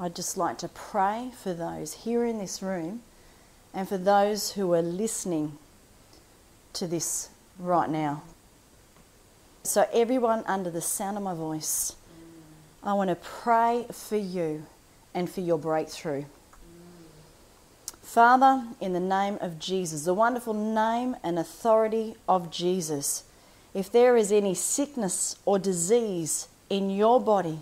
I'd just like to pray for those here in this room and for those who are listening to this right now. So, everyone under the sound of my voice, I want to pray for you and for your breakthrough. Father, in the name of Jesus, the wonderful name and authority of Jesus, if there is any sickness or disease in your body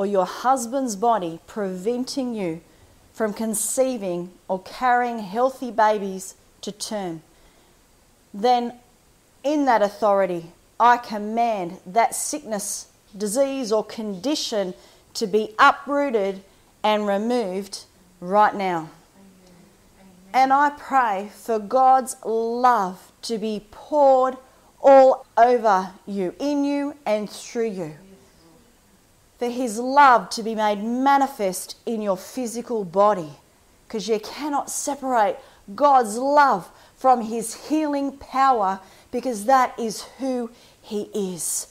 or your husband's body preventing you from conceiving or carrying healthy babies to term, then in that authority, I command that sickness, disease, or condition to be uprooted and removed right now. And I pray for God's love to be poured all over you, in you, and through you. For His love to be made manifest in your physical body. Because you cannot separate God's love from His healing power, because that is who he is.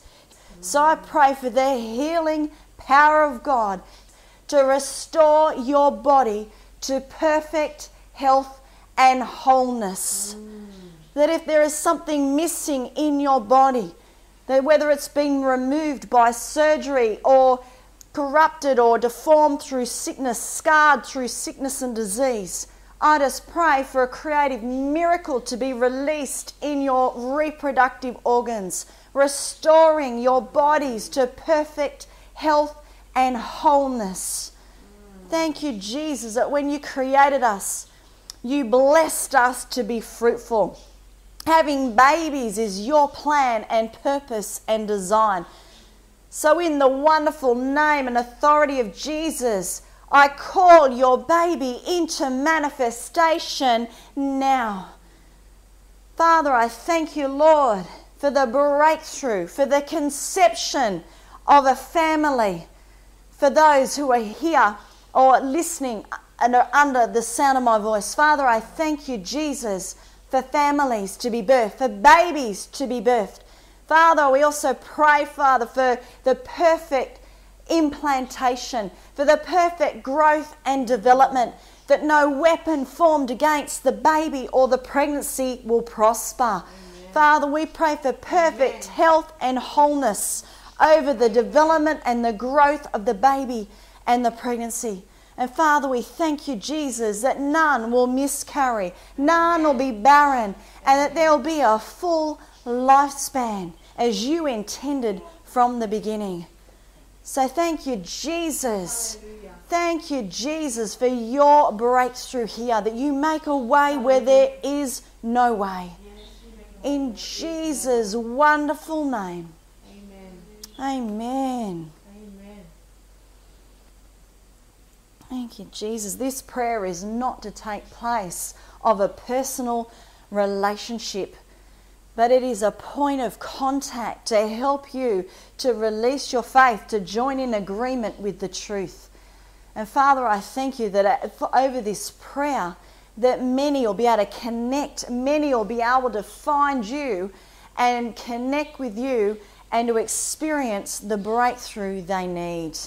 So I pray for the healing power of God to restore your body to perfect health and wholeness. Mm. That if there is something missing in your body, that whether it's been removed by surgery or corrupted or deformed through sickness, scarred through sickness and disease, I just pray for a creative miracle to be released in your reproductive organs restoring your bodies to perfect health and wholeness. Thank you, Jesus, that when you created us, you blessed us to be fruitful. Having babies is your plan and purpose and design. So, in the wonderful name and authority of Jesus, I call your baby into manifestation now. Father, I thank you, Lord, for the breakthrough, for the conception of a family, for those who are here or listening and are under the sound of my voice. Father, I thank you, Jesus, for families to be birthed, for babies to be birthed. Father, we also pray, Father, for the perfect implantation, for the perfect growth and development, that no weapon formed against the baby or the pregnancy will prosper. Father, we pray for perfect Amen. health and wholeness over the development and the growth of the baby and the pregnancy. And Father, we thank you, Jesus, that none will miscarry, none will be barren, and that there will be a full lifespan as you intended from the beginning. So thank you, Jesus. Hallelujah. Thank you, Jesus, for your breakthrough here, that you make a way where there is no way. In Jesus' wonderful name. Amen. Amen. Amen. Thank you, Jesus. This prayer is not to take place of a personal relationship, but it is a point of contact to help you to release your faith, to join in agreement with the truth. And Father, I thank you that uh, over this prayer, that many will be able to connect, many will be able to find you and connect with you and to experience the breakthrough they need.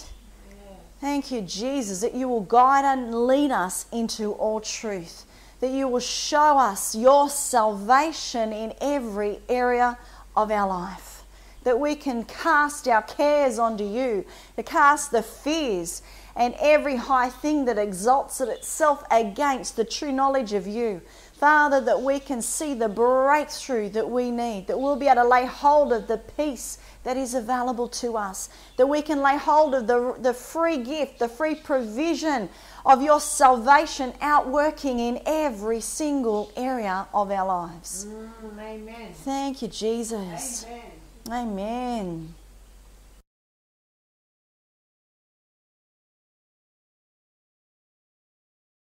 Thank you, Jesus, that you will guide and lead us into all truth, that you will show us your salvation in every area of our life, that we can cast our cares onto you, to cast the fears and every high thing that exalts itself against the true knowledge of you. Father, that we can see the breakthrough that we need, that we'll be able to lay hold of the peace that is available to us, that we can lay hold of the, the free gift, the free provision of your salvation outworking in every single area of our lives. Mm, amen. Thank you, Jesus. Amen. Amen.